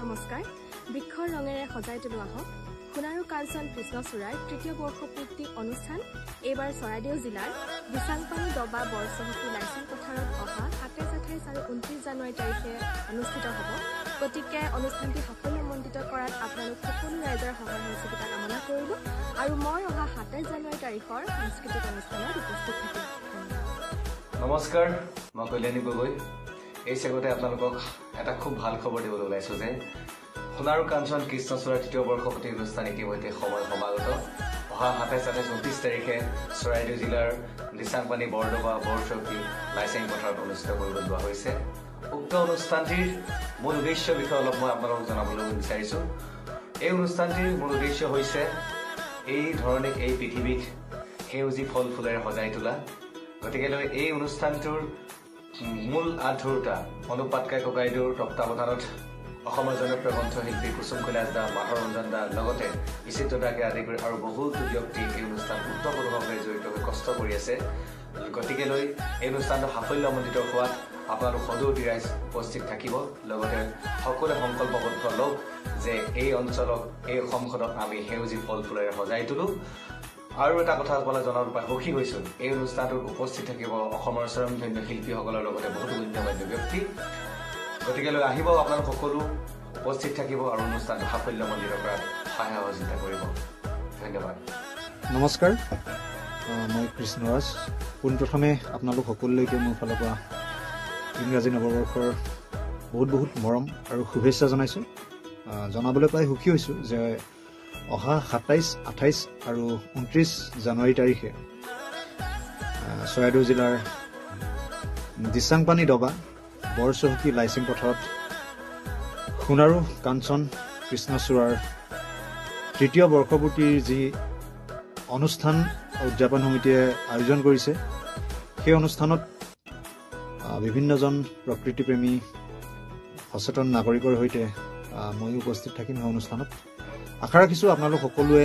নমস্কাৰ। বৃক্ষৰ ৰঙেৰে সজাই তোলো আহক। সোণাৰু কাঞ্চন কৃষ্ণচূড়াৰ তৃতীয় বৰ্ষপূৰ্তি অনুষ্ঠান এইবাৰ চৰাইদেউ জিলাৰ বিশাংপানী দবা বৰচহকী লাইচেন পথাৰত অহা সাতাইছ আঠাইছ আৰু ঊনত্ৰিছ জানুৱাৰী তাৰিখে অনুষ্ঠিত হ'ব। গতিকে অনুষ্ঠানটি সাফল্যমণ্ডিত কৰাত আপোনালোক সকলো ৰাইজৰ সহায় সহযোগিতা কামনা কৰিলোঁ আৰু মই অহা সাতাইছ জানুৱাৰী তাৰিখৰ সাংস্কৃতিক অনুষ্ঠানত উপস্থিত থাকিম। নমস্কাৰ মই কল্যাণী গগৈ। এই চেগতে আপোনালোকক এটা খুব ভাল খবৰ দিবলৈ ওলাইছোঁ যে সোণাৰু কাঞ্চন কৃষ্ণচূড়াৰ তৃতীয় বৰ্ষপতি অনুষ্ঠান ইতিমধ্যে সময় সমাগত? অহা সাতাইছ আঠাইছ ঊনত্ৰিছ তাৰিখে চৰাইদেউ জিলাৰ দিচাংপানী বৰদবা বৰচৌকী লাইচেং পথাৰত অনুষ্ঠিত কৰিবলৈ লোৱা হৈছে। উক্ত অনুষ্ঠানটিৰ মূল উদ্দেশ্যৰ বিষয়ে অলপ মই আপোনালোকক জনাবলৈ বিচাৰিছোঁ। এই অনুষ্ঠানটিৰ মূল উদ্দেশ্য হৈছে এই ধৰণে এই পৃথিৱীক সেউজী ফল ফুলেৰে সজাই তোলা। গতিকেলৈ এই অনুষ্ঠানটোৰ মূল আধৰুতা অনুপাতকাই ককাইদেউৰ তত্বাৱধানত অসমৰ জনপ্ৰিয় কণ্ঠশিল্পী কুসুম কৈলাশ দা মাধৱ ৰঞ্জন দা লগতে বিচিত্ৰ দাকে আদি কৰি আৰু বহুতো ব্যক্তি এই অনুষ্ঠান উত্তৰপূৰ্ণভাৱে জড়িত হৈ কষ্ট কৰি আছে। গতিকেলৈ এই অনুষ্ঠানটো সাফল্যমণ্ডিত হোৱাত আপোনালোক সদৌতি ৰাইজ উপস্থিত থাকিব। লগতে সকলোৱে সংকল্পবদ্ধ লওক যে এই অঞ্চলক এই অসমখনক আমি সেউজী ফল ফুলেৰে সজাই তোলোঁ। আৰু এটা কথা আপোনালোক জনাব পাই সুখী হৈছোঁ এই অনুষ্ঠানটোত উপস্থিত থাকিব অসমৰ স্বয়ংধন্য শিল্পীসকলৰ লগতে বহুতো গণ্যমান্য ব্যক্তি। গতিকেলৈ আহিব আপোনালোক সকলো উপস্থিত থাকিব আৰু অনুষ্ঠানটো সাফল্যমণ্ডিত কৰাত সহায় সহযোগিতা কৰিব। ধন্যবাদ। নমস্কাৰ। মই কৃষ্ণৰাজ। পোনপ্ৰথমে আপোনালোক সকলোলৈকে মোৰ ফালৰ পৰা ইংৰাজী নৱবৰ্ষৰ বহুত বহুত মৰম আৰু শুভেচ্ছা জনাইছোঁ। জনাবলৈ পাই সুখী হৈছোঁ যে অহা সাতাইছ আঠাইছ আৰু ঊনত্ৰিছ জানুৱাৰী তাৰিখে চৰাইদেউ জিলাৰ দিচাংপানী দবা বৰচহকী লাইচিং পথাৰত সোণাৰু কাঞ্চন কৃষ্ণচূড়াৰ তৃতীয় বৰ্ষপূৰ্তিৰ যি অনুষ্ঠান উদযাপন সমিতিয়ে আয়োজন কৰিছে সেই অনুষ্ঠানত বিভিন্নজন প্ৰকৃতিপ্ৰেমী সচেতন নাগৰিকৰ সৈতে ময়ো উপস্থিত থাকিম সেই অনুষ্ঠানত। আশা ৰাখিছোঁ আপোনালোক সকলোৱে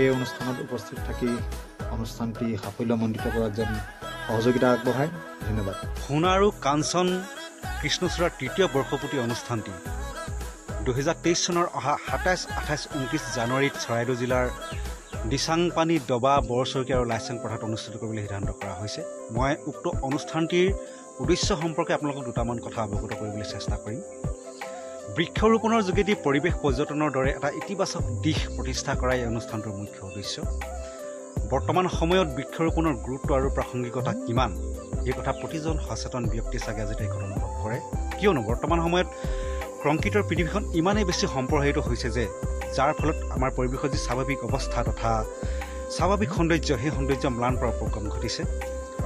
এই অনুষ্ঠানত উপস্থিত থাকি অনুষ্ঠানটি সাফল্যমণ্ডিত কৰাত যেন সহযোগিতা আগবঢ়ায়। ধন্যবাদ। সোণাৰু কাঞ্চন কৃষ্ণচূড়াৰ তৃতীয় বৰ্ষপূৰ্তি অনুষ্ঠানটি। দুহেজাৰ তেইছ চনৰ অহা সাতাইছ আঠাইছ ঊনত্ৰিছ জানুৱাৰীত চৰাইদেউ জিলাৰ দিচাংপানী দবা বৰচৌকী আৰু লাইচেং পথাৰত অনুষ্ঠিত কৰিবলৈ সিদ্ধান্ত কৰা হৈছে। মই উক্ত অনুষ্ঠানটিৰ উদ্দেশ্য সম্পৰ্কে আপোনালোকক দুটামান কথা অৱগত কৰিবলৈ চেষ্টা কৰিম। বৃক্ষৰোপণৰ যোগেদি পৰিৱেশ পৰ্যটনৰ দৰে এটা ইতিবাচক দিশ প্ৰতিষ্ঠা কৰাই এই অনুষ্ঠানটোৰ মুখ্য উদ্দেশ্য। বৰ্তমান সময়ত বৃক্ষৰোপণৰ গুৰুত্ব আৰু প্ৰাসংগিকতা কিমান? এই কথা প্ৰতিজন সচেতন ব্যক্তিয়ে চাগে আজি তাৰিখত অনুভৱ কৰে। কিয়নো বৰ্তমান সময়ত কংক্ৰিটৰ পৃথিৱীখন ইমানেই বেছি সম্প্ৰসাৰিত হৈছে যে যাৰ ফলত আমাৰ পৰিৱেশৰ যি স্বাভাৱিক অৱস্থা তথা স্বাভাৱিক সৌন্দৰ্য সেই সৌন্দৰ্য ম্লান পৰা উপক্ৰম ঘটিছে।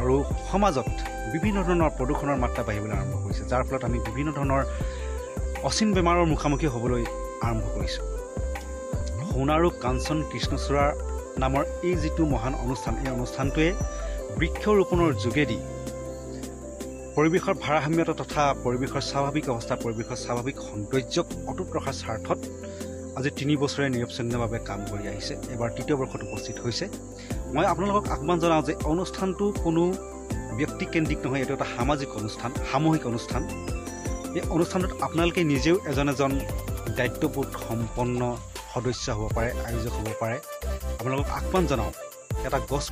আৰু সমাজত বিভিন্ন ধৰণৰ প্ৰদূষণৰ মাত্ৰা বাঢ়িবলৈ আৰম্ভ কৰিছে যাৰ ফলত আমি বিভিন্ন ধৰণৰ অচিন বেমাৰৰ মুখামুখি হ'বলৈ আৰম্ভ কৰিছোঁ। সোণাৰু কাঞ্চন কৃষ্ণচূড়া নামৰ এই যিটো মহান অনুষ্ঠান এই অনুষ্ঠানটোৱে বৃক্ষৰোপণৰ যোগেদি পৰিৱেশৰ ভাৰসাম্যতা তথা পৰিৱেশৰ স্বাভাৱিক অৱস্থা পৰিৱেশৰ স্বাভাৱিক সৌন্দৰ্যক অটুট ৰখাৰ স্বাৰ্থত আজি তিনি বছৰে নিৰৱচ্ছিন্নভাৱে কাম কৰি আহিছে। এবাৰ তৃতীয় বৰ্ষত উপস্থিত হৈছে। মই আপোনালোকক আহ্বান জনাওঁ যে অনুষ্ঠানটো কোনো ব্যক্তিকেন্দ্ৰিক নহয় এইটো এটা সামাজিক অনুষ্ঠান সামূহিক অনুষ্ঠান। এই অনুষ্ঠানটোত আপোনালোকে নিজেও এজন এজন দায়িত্ববোধ সম্পন্ন সদস্য হ'ব পাৰে আয়োজক হ'ব পাৰে। আপোনালোকক আহ্বান জনাওঁ এটা গছ